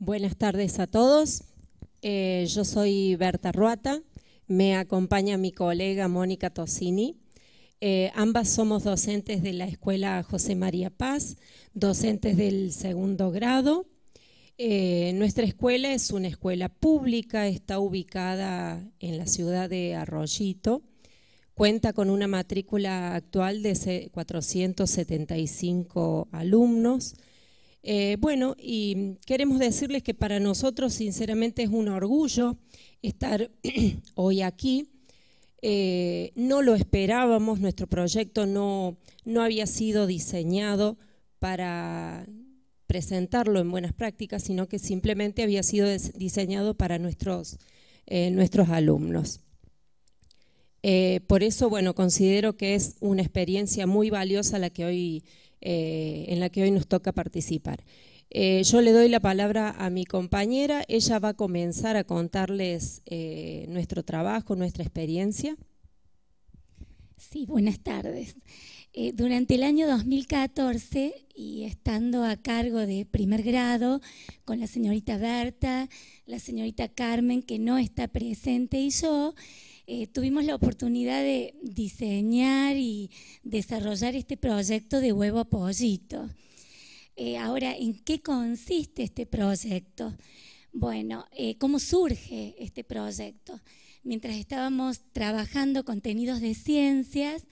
Buenas tardes a todos. Eh, yo soy Berta Ruata. Me acompaña mi colega Mónica Tosini. Eh, ambas somos docentes de la Escuela José María Paz, docentes del segundo grado. Eh, nuestra escuela es una escuela pública, está ubicada en la ciudad de Arroyito. Cuenta con una matrícula actual de 475 alumnos eh, bueno, y queremos decirles que para nosotros sinceramente es un orgullo estar hoy aquí. Eh, no lo esperábamos, nuestro proyecto no, no había sido diseñado para presentarlo en buenas prácticas, sino que simplemente había sido diseñado para nuestros, eh, nuestros alumnos. Por eso, bueno, considero que es una experiencia muy valiosa la que hoy eh, en la que hoy nos toca participar. Eh, yo le doy la palabra a mi compañera, ella va a comenzar a contarles eh, nuestro trabajo, nuestra experiencia. Sí, buenas tardes. durante el año 2014 y estando a cargo de primer grado con la señorita Berta, la señorita Carmen, que no está presente, y yo, eh, tuvimos la oportunidad de diseñar y desarrollar este proyecto de huevo pollito. Eh, ahora, ¿en qué consiste este proyecto? Bueno, eh, ¿cómo surge este proyecto? Mientras estábamos trabajando contenidos de ciencias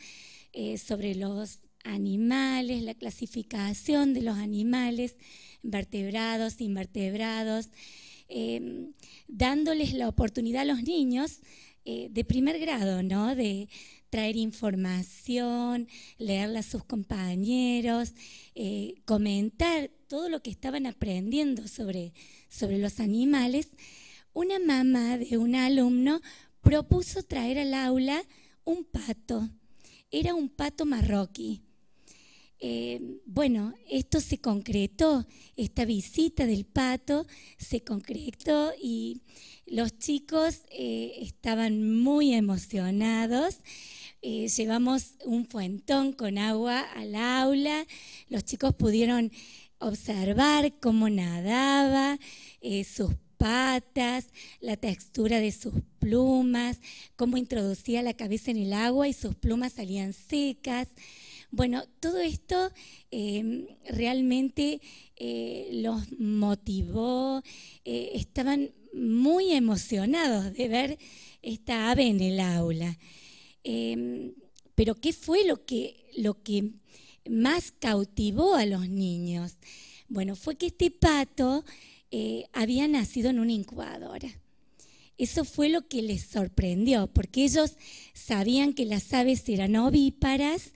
sobre los animales, la clasificación de los animales, vertebrados, invertebrados, dándoles la oportunidad a los niños eh, de primer grado, ¿no? De traer información, leerla a sus compañeros, eh, comentar todo lo que estaban aprendiendo sobre, sobre los animales, una mamá de un alumno propuso traer al aula un pato. Era un pato marroquí. Eh, bueno, esto se concretó, esta visita del pato se concretó y los chicos eh, estaban muy emocionados. Eh, llevamos un fuentón con agua al aula. Los chicos pudieron observar cómo nadaba, sus patas, la textura de sus plumas, cómo introducía la cabeza en el agua y sus plumas salían secas. Bueno, todo esto realmente los motivó, estaban muy emocionados de ver esta ave en el aula. Em, pero ¿qué fue lo que, lo que más cautivó a los niños? Bueno, fue que este pato eh, había nacido en una incubadora. Eso fue lo que les sorprendió, porque ellos sabían que las aves eran ovíparas,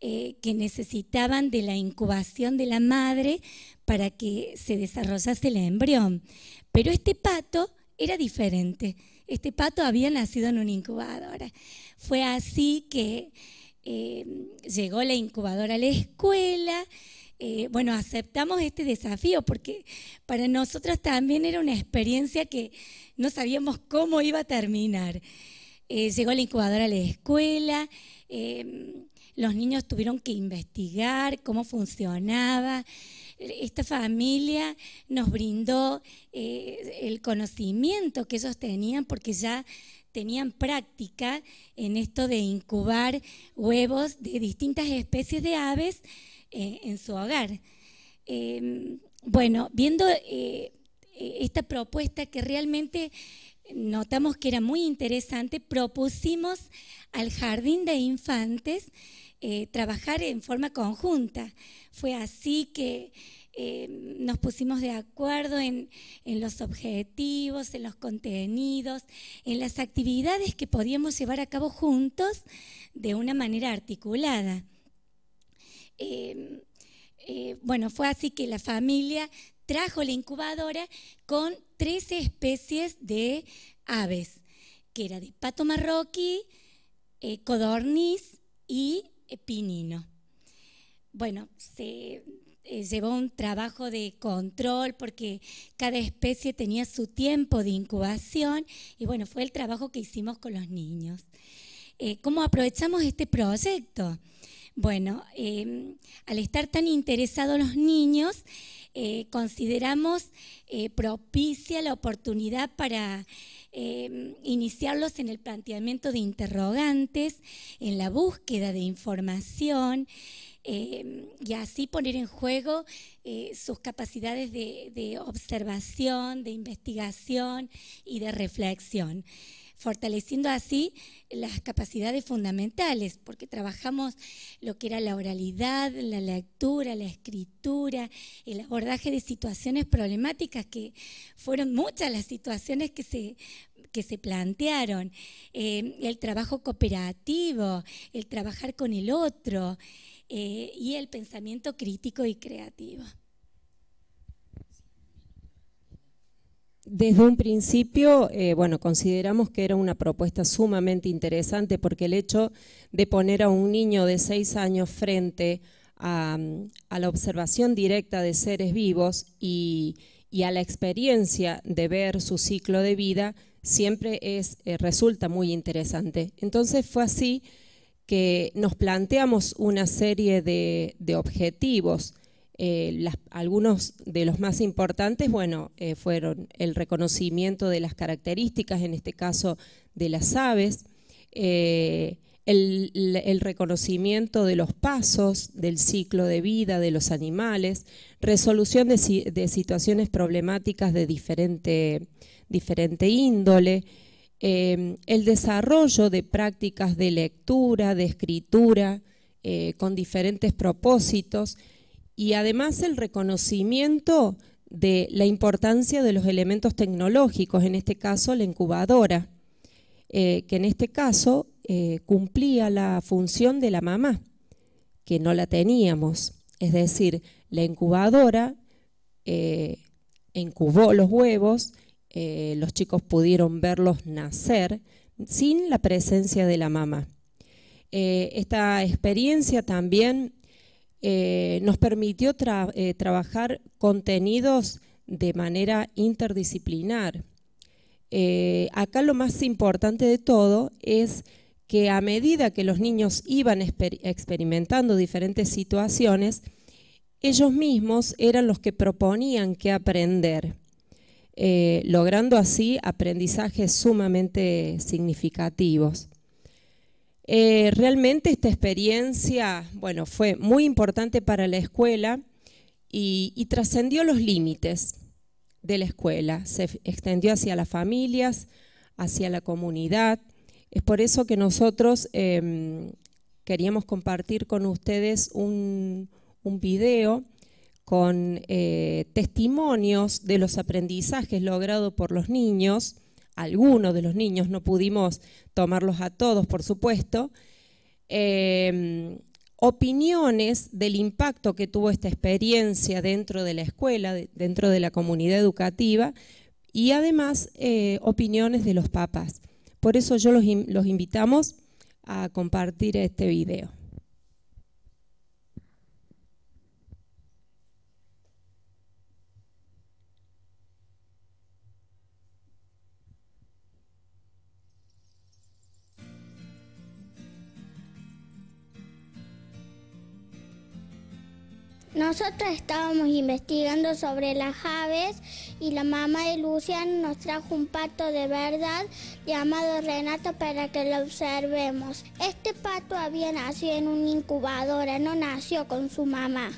eh, que necesitaban de la incubación de la madre para que se desarrollase el embrión. Pero este pato era diferente. Este pato había nacido en una incubadora. Fue así que eh, llegó la incubadora a la escuela. Eh, bueno, aceptamos este desafío porque para nosotros también era una experiencia que no sabíamos cómo iba a terminar. Llegó la incubadora a la escuela, los niños tuvieron que investigar cómo funcionaba, esta familia nos brindó eh, el conocimiento que ellos tenían porque ya tenían práctica en esto de incubar huevos de distintas especies de aves eh, en su hogar. Em, bueno, viendo eh, esta propuesta que realmente notamos que era muy interesante, propusimos al Jardín de Infantes trabajar en forma conjunta. Fue así que eh, nos pusimos de acuerdo en, los objetivos, en los contenidos, en las actividades que podíamos llevar a cabo juntos de una manera articulada. Eh, eh, bueno, fue así que la familia trajo la incubadora con 13 especies de aves, que era de pato marroquí, codorniz y pinino bueno, se eh, llevó un trabajo de control porque cada especie tenía su tiempo de incubación y bueno, fue el trabajo que hicimos con los niños. Eh, ¿Cómo aprovechamos este proyecto? Bueno, em, al estar tan interesados los niños, eh, consideramos eh, propicia la oportunidad para em, iniciarlos en el planteamiento de interrogantes, en la búsqueda de información em, y así poner en juego eh, sus capacidades de observación, de investigación y de reflexión fortaleciendo así las capacidades fundamentales, porque trabajamos lo que era la oralidad, la lectura, la escritura, el abordaje de situaciones problemáticas, que fueron muchas las situaciones que se que se plantearon, eh, el trabajo cooperativo, el trabajar con el otro eh, y el pensamiento crítico y creativo. Desde un principio, eh, bueno, consideramos que era una propuesta sumamente interesante porque el hecho de poner a un niño de seis años frente a, la observación directa de seres vivos y, a la experiencia de ver su ciclo de vida siempre es, eh, resulta muy interesante. Entonces fue así que nos planteamos una serie de objetivos eh, algunos de los más importantes, bueno, eh, fueron el reconocimiento de las características, en este caso de las aves, eh, el, reconocimiente de los pasos del ciclo de vida de los animales, resolución de, situaciones problemáticas de diferente, diferente índole, el desarrollo de prácticas de lectura, de escritura, con diferentes propósitos, y además el reconocimiento de la importancia de los elementos tecnológicos, en este caso la incubadora, eh, que en este caso eh, cumplía la función de la mamá, que no la teníamos. Es decir, la incubadora eh, incubó los huevos, los chicos pudieron verlos nacer sin la presencia de la mamá. esta experiencia también eh, nos permitió eh, trabajar contenidos de manera interdisciplinar. Eh, acá lo más importante de todo es que a medida que los niños iban experimentando diferentes situaciones, ellos mismos eran los que proponían qué aprender, logrando así aprendizajes sumamente significativos. Eh, realmente esta experiencia, bueno, fue muy importante para la escuela y, trascendió los límites de la escuela, se extendió hacia las familias, hacia la comunidad. Es por eso que nosotros em, queríamos compartir con ustedes un, video con eh, testimonios de los aprendizajes logrados por los niños algunos de los niños, no pudimos tomarlos a todos, por supuesto, em, opiniones del impacto que tuvo esta experiencia dentro de la escuela, dentro de la comunidad educativa y además eh, opiniones de los papás. Por eso yo los, los invitamos a compartir este video. Nosotros estábamos investigando sobre las aves y la mamá de Lucian nos trajo un pato de verdad llamado Renato para que lo observemos. Este pato había nacido en una incubadora, no nació con su mamá.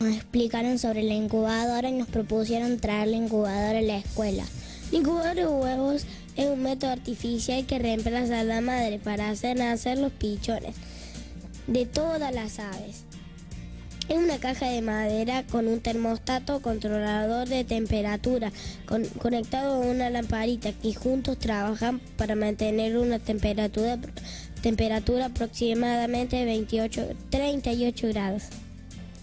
Nos explicaron sobre la incubadora y nos propusieron traer la incubadora a la escuela. La incubadora de huevos es un método artificial que reemplaza a la madre para hacer nacer los pichones de todas las aves. Es una caja de madera con un termostato controlador de temperatura conectado a una lamparita que juntos trabajan para mantener una temperatura, temperatura aproximadamente 28, 38 grados.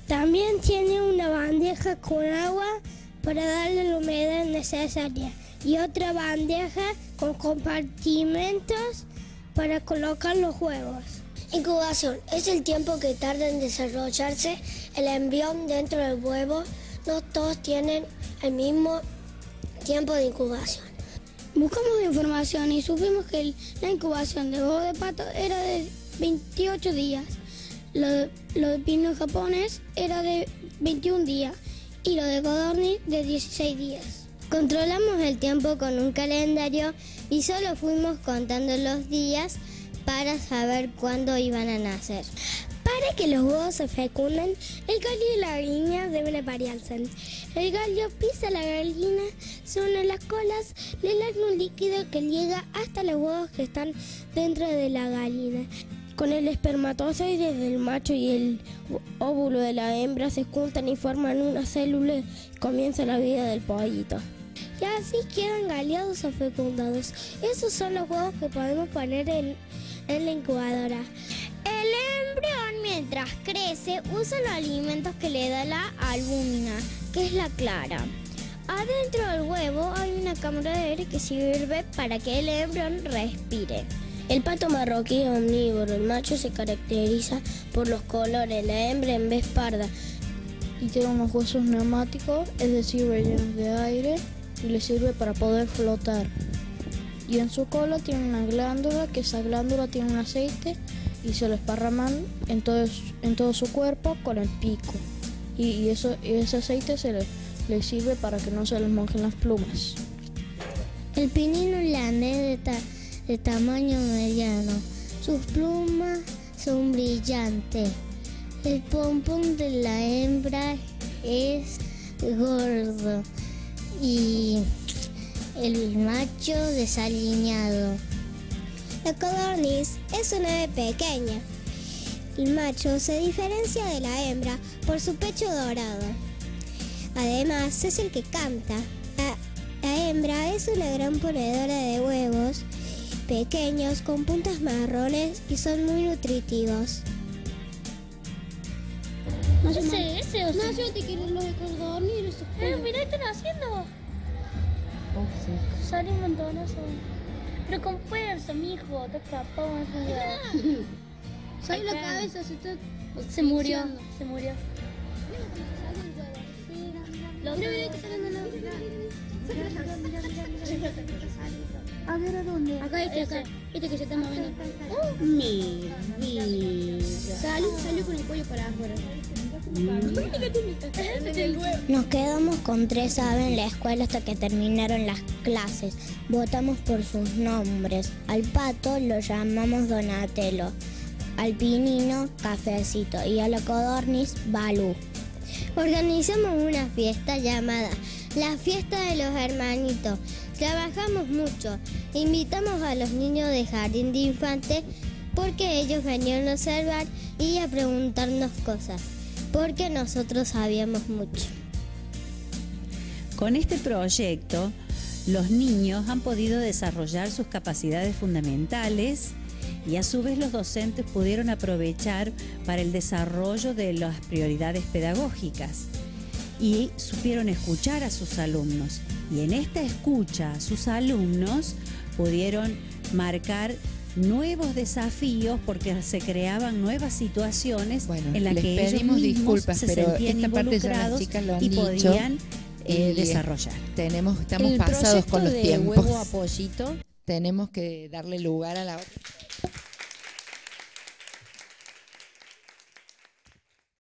También tiene una bandeja con agua para darle la humedad necesaria y otra bandeja con compartimentos para colocar los huevos. Incubación es el tiempo que tarda en desarrollarse el embrión dentro del huevo. No todos tienen el mismo tiempo de incubación. Buscamos información y supimos que la incubación de huevo de pato era de 28 días. Lo, de pino japonés era de 21 días y lo de codorniz de 16 días. Controlamos el tiempo con un calendario y solo fuimos contando los días para saber cuándo iban a nacer. Para que los huevos se fecunden, el gallo y la gallina deben aparearse. El gallo pisa la gallina, se une las colas, le larga un líquido que llega hasta los huevos que están dentro de la gallina. Con el espermatozoide del macho y el óvulo de la hembra se juntan y forman una célula y comienza la vida del pollito. Y así quedan galeados o fecundados. Esos son los huevos que podemos poner en, en la incubadora. El embrión mientras crece usa los alimentos que le da la albúmina, que es la clara. Adentro del huevo hay una cámara de aire que sirve para que el embrión respire. El pato marroquí es omnívoro. El macho se caracteriza por los colores, la hembra en vez parda. Y tiene unos huesos neumáticos, es decir, rellenos de aire, y le sirve para poder flotar. Y en su cola tiene una glándula, que esa glándula tiene un aceite y se lo esparraman en todo, en todo su cuerpo con el pico. Y, eso, ese aceite se le, sirve para que no se les mojen las plumas. El pinino holandés de de tamaño mediano. Sus plumas son brillantes. El pompón de la hembra es gordo y el macho desalineado. La codorniz es una ave pequeña. El macho se diferencia de la hembra por su pecho dorado. Además, es el que canta. la hembra es una gran ponedora de huevos pequeños con puntas marrones y son muy nutritivos. No sé, ese o No sé, te quiero los de Pero están haciendo. Oh, sí. Sale un montonazo. Pero con fuerza, mijo, te escapó. Sale la cabeza, se está... Se murió, se murió. Mira, mira que salen de la... A ver, ¿a dónde? Acá, este, acá. Este que se está moviendo. Mi vida. Salió, salió con el cuello para afuera. Nos quedamos con tres aves en la escuela hasta que terminaron las clases. Votamos por sus nombres. Al pato lo llamamos Donatello, al pinino Cafecito y a la codorniz Balú. Organizamos una fiesta llamada la fiesta de los hermanitos. Trabajamos mucho. Invitamos a los niños de jardín de infantes porque ellos venían a observar y a preguntarnos cosas, porque nosotros sabíamos mucho. Con este proyecto, los niños han podido desarrollar sus capacidades fundamentales y a su vez los docentes pudieron aprovechar para el desarrollo de las prioridades pedagógicas y supieron escuchar a sus alumnos. Y en esta escucha sus alumnos pudieron marcar nuevos desafíos porque se creaban nuevas situaciones en las que ellos mismos disculpas, se pero sentían esta involucrados y dicho, podían eh, desarrollar. Tenemos, estamos El pasados con los de tiempos. huevo a pollito Tenemos que darle lugar a la otra.